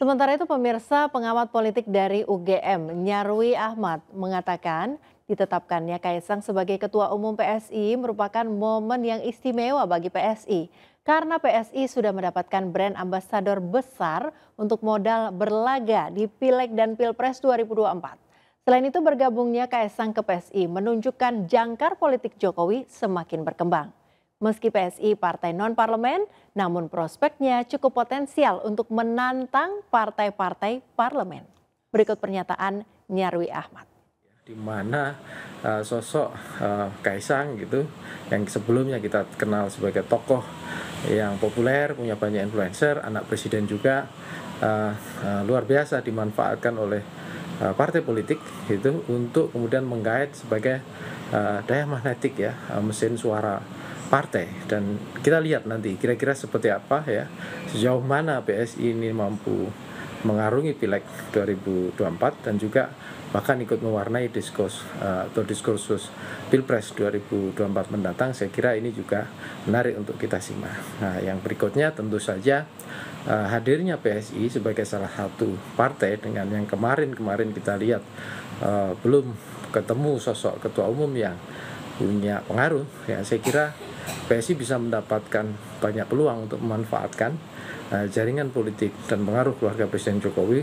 Sementara itu pemirsa pengamat politik dari UGM Nyarwi Ahmad mengatakan ditetapkannya Kaisang sebagai Ketua Umum PSI merupakan momen yang istimewa bagi PSI karena PSI sudah mendapatkan brand ambasador besar untuk modal berlaga di Pileg dan Pilpres 2024. Selain itu bergabungnya Kaisang ke PSI menunjukkan jangkar politik Jokowi semakin berkembang. Meski PSI partai non-parlemen, namun prospeknya cukup potensial untuk menantang partai-partai parlemen. Berikut pernyataan Nyarwi Ahmad. Di mana uh, sosok uh, Kaisang gitu, yang sebelumnya kita kenal sebagai tokoh yang populer, punya banyak influencer, anak presiden juga, uh, uh, luar biasa dimanfaatkan oleh uh, partai politik itu untuk kemudian menggait sebagai uh, daya magnetik ya, uh, mesin suara partai. Dan kita lihat nanti kira-kira seperti apa ya sejauh mana PSI ini mampu mengarungi pileg 2024 dan juga bahkan ikut mewarnai diskurs uh, atau diskursus pilpres 2024 mendatang. Saya kira ini juga menarik untuk kita simak. Nah yang berikutnya tentu saja uh, hadirnya PSI sebagai salah satu partai dengan yang kemarin-kemarin kita lihat uh, belum ketemu sosok ketua umum yang punya pengaruh ya. Saya kira PSI bisa mendapatkan banyak peluang untuk memanfaatkan uh, jaringan politik dan pengaruh keluarga Presiden Jokowi